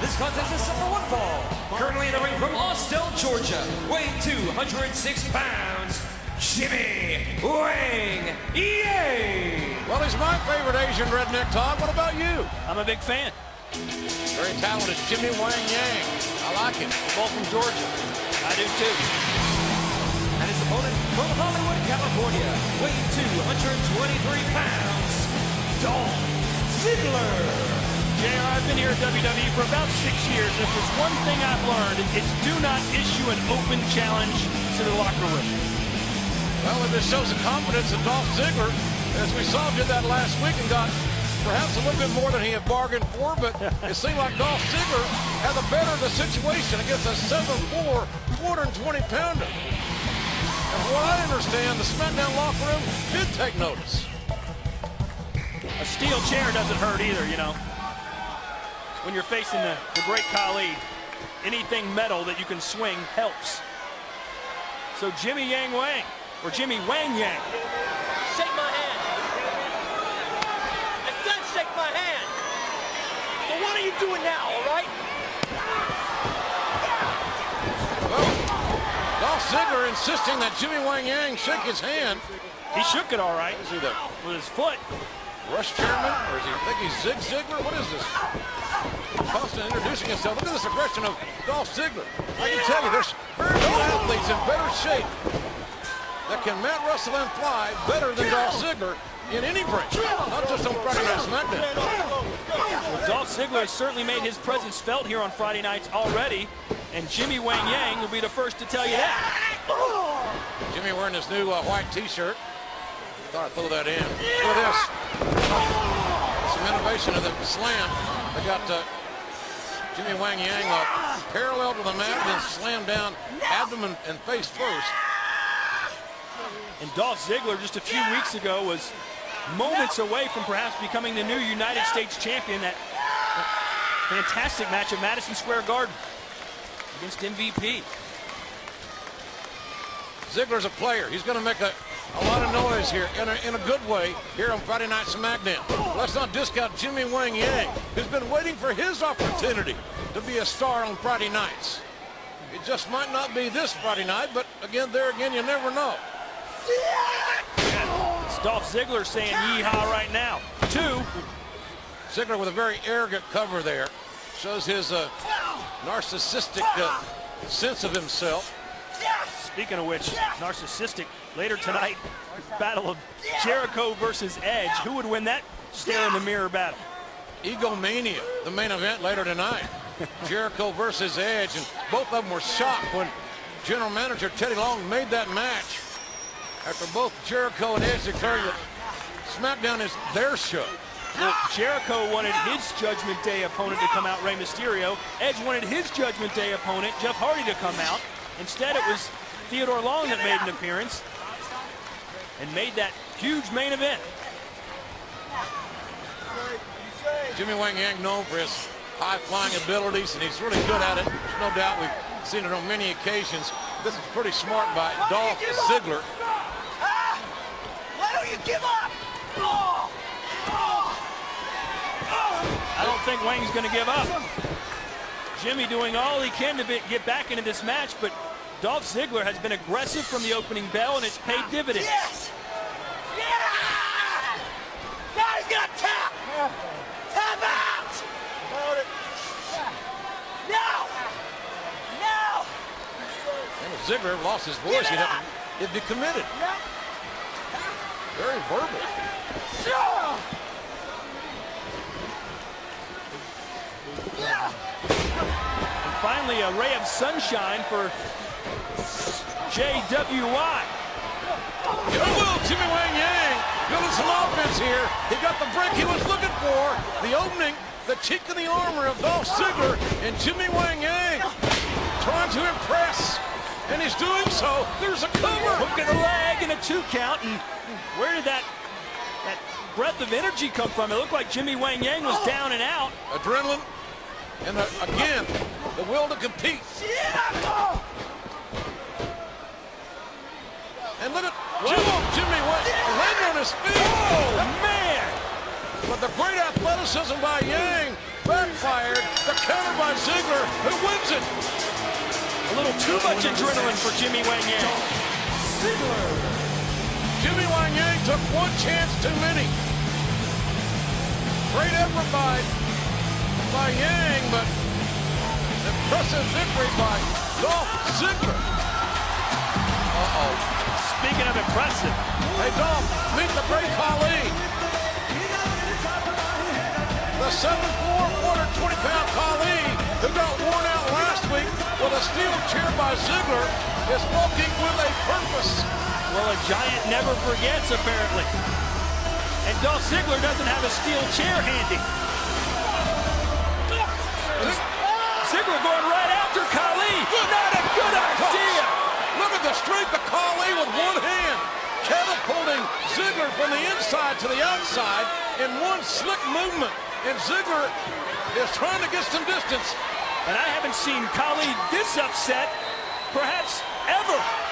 This contest is set for one fall. Currently in the ring from Austell, Georgia, weighing 206 pounds, Jimmy Wang Yang. Well, he's my favorite Asian redneck, Todd. What about you? I'm a big fan. Very talented Jimmy Wang Yang. I like him. Both from Georgia. I do too. And his opponent from Hollywood, California, weighing 223 pounds, Dolph Ziggler. JR, I've been here at WWE for about six years, and if there's one thing I've learned, it's do not issue an open challenge to the locker room. Well, it just shows the confidence of Dolph Ziggler, as we saw did that last week and got perhaps a little bit more than he had bargained for, but it seemed like Dolph Ziggler had the better of the situation against a 7'4", 220-pounder. And from what I understand, the SmackDown locker room did take notice. A steel chair doesn't hurt either, you know. When you're facing the, the great Khali, anything metal that you can swing helps. So Jimmy Yang Wang, or Jimmy Wang Yang. Shake my hand. I said shake my hand. So what are you doing now, all right? Well, Dolph Ziggler insisting that Jimmy Wang Yang shake his hand. He shook it all right Is he the with his foot. rush chairman, or is he I think he's Zig Ziglar? What is this? Introducing himself. Look at this aggression of Dolph Ziggler. I can tell you, there's very few athletes in better shape that can mat wrestle and fly better than Dolph Ziggler in any break, not just on Friday Night SmackDown. Well, Dolph Ziggler has certainly made his presence felt here on Friday nights already, and Jimmy Wang Yang will be the first to tell you that. Jimmy wearing his new uh, white T-shirt. Thought I'd throw that in. Look at this. Some innovation of the slam. They got uh, Jimmy Wang Yang uh, parallel to the mat, and then slam down abdomen and face first. And Dolph Ziggler just a few weeks ago was moments away from perhaps becoming the new United States champion. That fantastic match at Madison Square Garden against MVP. Ziggler's a player. He's going to make a, a lot of noise here in a, in a good way here on Friday Night SmackDown. Let's not discount Jimmy Wang Yang, who's been waiting for his opportunity to be a star on Friday nights. It just might not be this Friday night, but again, there again, you never know. It's Dolph Ziggler saying yeehaw right now. Two, Ziggler with a very arrogant cover there. Shows his uh, narcissistic uh, sense of himself. Speaking of which, narcissistic, later tonight, battle of Jericho versus Edge. Who would win that stare in the mirror battle? Egomania, the main event later tonight. Jericho versus Edge, and both of them were shocked when General Manager Teddy Long made that match after both Jericho and Edge declaring that SmackDown is their show. Well, Jericho wanted his Judgment Day opponent to come out, Rey Mysterio. Edge wanted his Judgment Day opponent, Jeff Hardy, to come out. Instead, it was Theodore Long that made an appearance and made that huge main event. Jimmy Wang Yang known for his high-flying abilities, and he's really good at it. There's no doubt we've seen it on many occasions. This is pretty smart by Dolph Ziggler. Ah! Why don't you give up? Oh! Oh! I don't think Wang's going to give up. Jimmy doing all he can to be, get back into this match, but Dolph Ziggler has been aggressive from the opening bell, and it's paid dividends. Yes! Yeah! Now he's gonna tap! Tap out! No! No! And if Ziggler lost his voice, he'd, have to, he'd be committed. Very verbal. And finally, a ray of sunshine for JWI. Will, Jimmy Wang Yang. Building some offense here. He got the break he was looking for. The opening, the chink in the armor of Dolph Ziggler and Jimmy Wang Yang. Trying to impress. And he's doing so. There's a cover. Hook of the leg and a two count. And where did that that breath of energy come from? It looked like Jimmy Wang Yang was down and out. Adrenaline. And uh, again, the will to compete. And look at Jimmy, Jimmy Wang landing on his feet. Oh, man! But the great athleticism by Yang backfired. The counter by Ziggler, who wins it. A little too much adrenaline for Jimmy Wang Yang. Ziggler. Jimmy Wang Yang took one chance too many. Great effort by, by Yang, but impressive victory by Dolph Ziggler. Uh-oh. Speaking of impressive, Hey, Dolph, meet the great Khali. The 7'4", 420-pound Khali, who got worn out last week with a steel chair by Ziggler, is walking with a purpose. well, a giant never forgets, apparently. And Dolph Ziggler doesn't have a steel chair handy. from the inside to the outside in one slick movement. And Ziggler is trying to get some distance. And I haven't seen Khali this upset, perhaps ever.